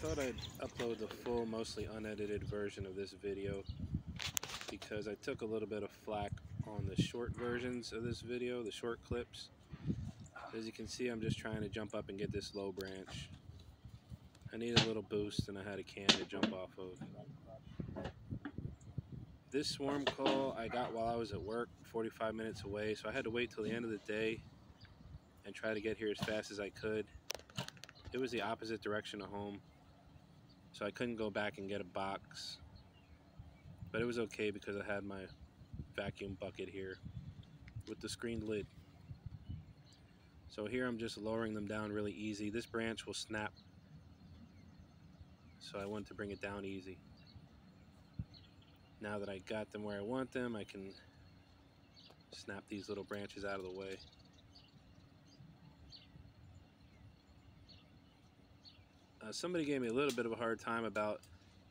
thought I'd upload the full, mostly unedited version of this video because I took a little bit of flack on the short versions of this video, the short clips. As you can see, I'm just trying to jump up and get this low branch. I need a little boost and I had a can to jump off of. This swarm call I got while I was at work, 45 minutes away, so I had to wait till the end of the day and try to get here as fast as I could. It was the opposite direction of home, so I couldn't go back and get a box. But it was okay because I had my vacuum bucket here with the screened lid. So here I'm just lowering them down really easy. This branch will snap, so I want to bring it down easy. Now that I got them where I want them, I can snap these little branches out of the way. Uh, somebody gave me a little bit of a hard time about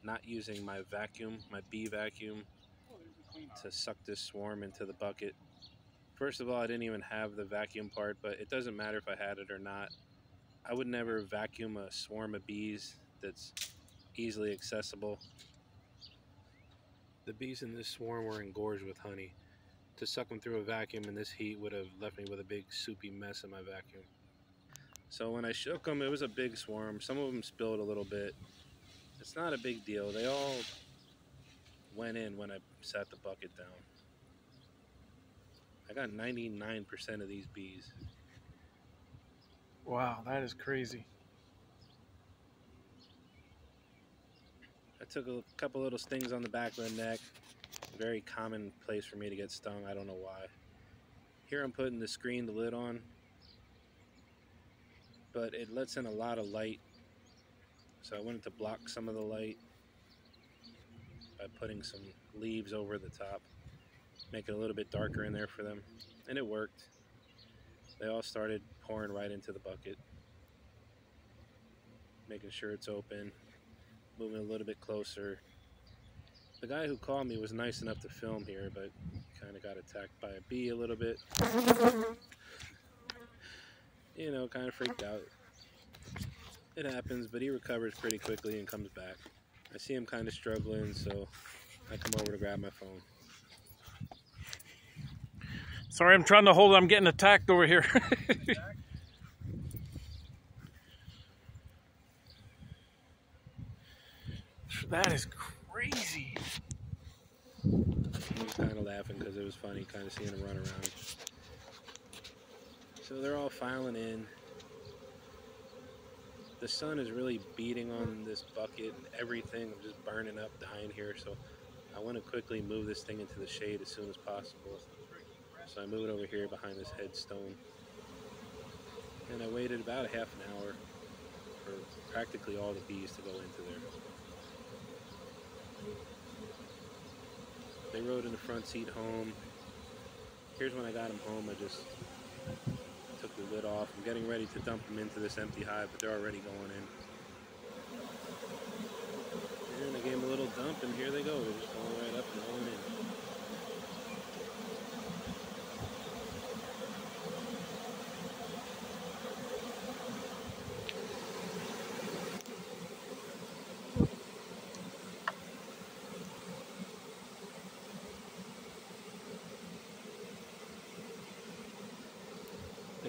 not using my vacuum, my bee vacuum, to suck this swarm into the bucket. First of all, I didn't even have the vacuum part, but it doesn't matter if I had it or not. I would never vacuum a swarm of bees that's easily accessible. The bees in this swarm were engorged with honey. To suck them through a vacuum in this heat would have left me with a big soupy mess in my vacuum. So when I shook them, it was a big swarm. Some of them spilled a little bit. It's not a big deal. They all went in when I sat the bucket down. I got 99% of these bees. Wow, that is crazy. I took a couple little stings on the back of the neck. Very common place for me to get stung. I don't know why. Here I'm putting the screen, the lid on. But it lets in a lot of light. So I wanted to block some of the light by putting some leaves over the top. Make it a little bit darker in there for them. And it worked. They all started pouring right into the bucket. Making sure it's open. Moving a little bit closer. The guy who called me was nice enough to film here, but kind of got attacked by a bee a little bit. You know, kind of freaked out. It happens, but he recovers pretty quickly and comes back. I see him kind of struggling, so I come over to grab my phone. Sorry, I'm trying to hold it. I'm getting attacked over here. that is crazy. He was kind of laughing because it was funny kind of seeing him run around. So they're all filing in. The sun is really beating on this bucket and everything. I'm just burning up, dying here. So I want to quickly move this thing into the shade as soon as possible. So I move it over here behind this headstone. And I waited about a half an hour for practically all the bees to go into there. They rode in the front seat home. Here's when I got them home. I just the lid off. I'm getting ready to dump them into this empty hive, but they're already going in. And I gave them a little dump, and here they go. They're just going right up and going in.